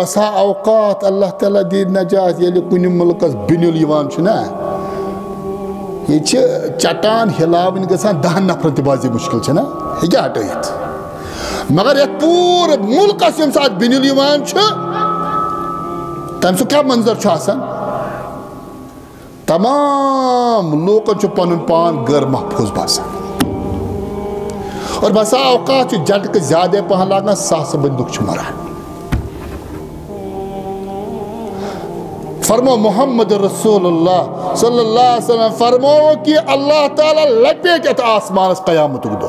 بسا اوقات اللہ تعالیٰ دی نجات ییٚلہِ کُنہِ مُلکس بِنیُل یِوان چھُ چٹان ہلاوٕنۍ گژھان دہن نفرن تہِ بازی مُشکل چھِ نا مگر یتھ پوٗرٕ مُلکس ییٚمہِ ساتہٕ بِنیُل یِوان چھُ تمہِ منظر آسان تمام لوٗکن چھُ پنُن پان غٲر محفوٗظ باسان اور بسا اوقات چھُ جھٹکہٕ زیادے پہن لاگان ساسہٕ بٔنٛدُک چھُ مران فرمو محمد رسول اللہ صلی اللہ علیہ وسلم فرمو کہ اللہ تعالیٰ لپیٹ أت آسمانس قیامت دو.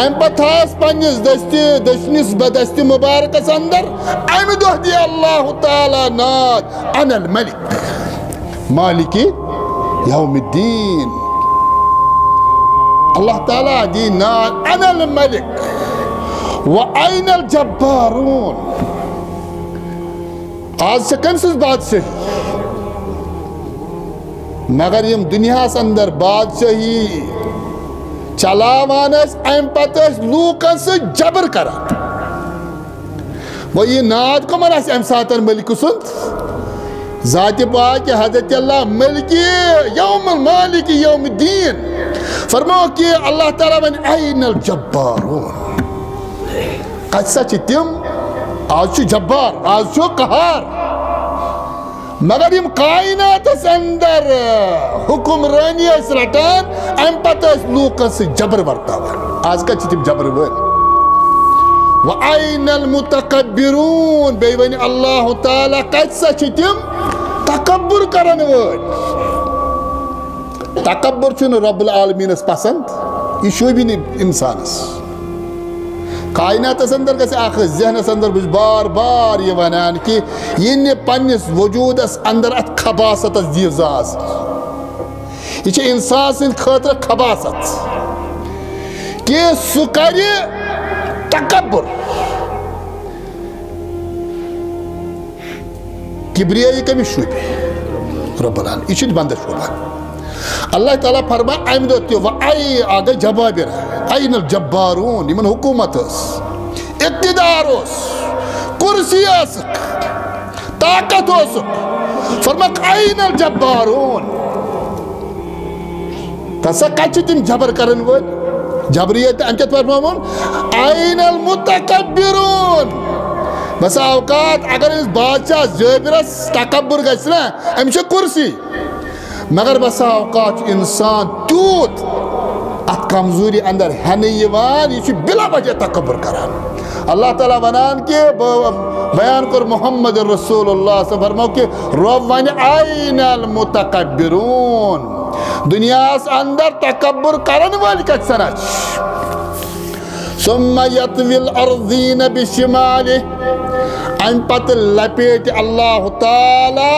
أم پتہ تھاس پنس دستی دشنس بدستی مبارکس اندر أم دہ دی اللہ تعالیٰ ناد أنا الملک مالکی یوم الدین اللہ تعالیٰ دی ناد أنا الملک و این الجبارون؟ آج سے کم سز بادشاہی مگر یم دنیا اندر بادشاہی، چلاوان اس ام پتہ اس لوکن سے جبر کران وہ یہ ناد کو من اس ام ساتن ملک سند ذات پاک حضرت اللہ ملکی یوم المالک یوم الدین۔ فرمو کہ اللہ تعالیٰ من این الجبارون؟ قصہ چھ تم آج چھو جبار آج چھو قہار. مگر یم کائنات اس اندر حکمرانی اس رٹان ام پتہ اس لوکن سے جبر ورتاوان آج کا چھ تم جبر ون وَأَيْنَ الْمُتَقَبِّرُونَ بے ونی اللہ تعالیٰ کتسا چھ تم تکبر کرن ون تکبر چھن رب العالمین اس پسند؟ یہ شوبی نہیں انسانس کائنات اندر گژھِ اکھ ذہنس اندر بہٕ چھُس بار بار یہ ونان کہ یہ نہِ پننس وجوٗدس اندر اتھ خباستس دِیو زاز یہ چھِ انسان سٕنٛدِ خٲطرٕ خباست کہ سُہ کرِ تکبر کبریٲیی کٔمِس شوٗبہِ رۄب العالمین اللہ تعالیٰ فرما امہ دہ تہ اے آگے جبابر، این الجبارون یمن حکومت اس، اقتدار اس، کرسی اس، طاقت اس۔ فرمک این الجبارون، تسا کچھ تم جبر کرن ول جبریت انکت فرمامون این المتکبرون۔ بس اوقات اگر اس بادشاہ زیبرس تکبر گژھِ نا أمِس چھِ کرسی۔ مگر بسا اوقات انسان تیوت ات کمزوری اندر ہنے یوان یہ بلا وجہ تکبر کران۔ اللہ تعالیٰ ونان کہ بیان کر محمد رسول اللہ صلی اللہ علیہ وسلم کہ رب ون این المتکبرون۔ دنیا اس اندر تکبر کرن والی کچھ سنچ ثم يطوي الارضين بشماله ام پت لپیٹ اللہ تعالی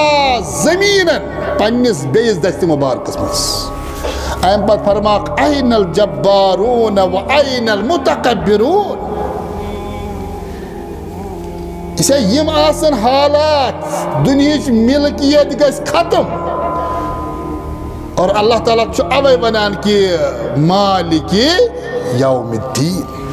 زمینن پنس بیس دست مبارکس مس ام پت فرماک این الجبارون و این المتکبرون. اسے یم آسن حالات دنیاچ ملکیت گس ختم۔ اور اللہ تعالیٰ چھو اوے بنان کہ مالکی یوم الدین۔